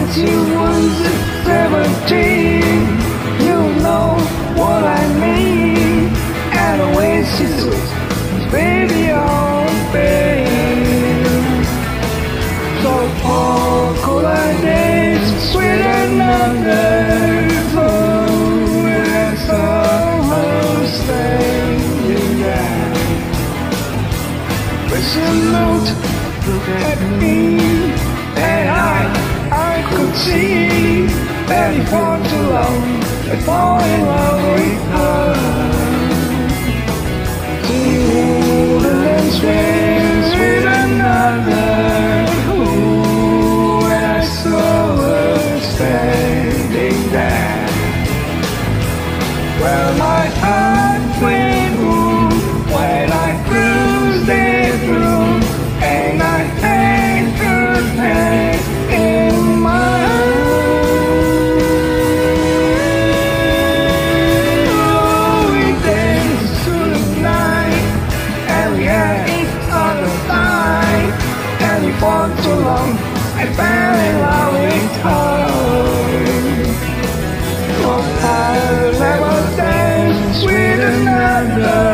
When she was seventeen, you know what I mean. And the way baby on pain. So all cooler days, sweet and wonderful. When I saw her standing there, when she looked, looked at me, and I, I could see that he for too long, I fall in love with her. She wouldn't dance with another. Ooh, when I saw her. Well, my fought so long. I fell in love with her. Oh, I'll never dance with another.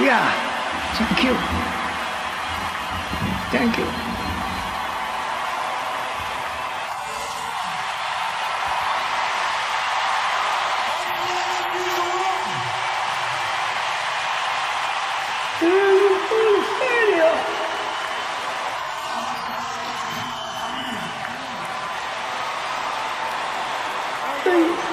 Yeah, thank you. Thank you. ¿En serio? Sí.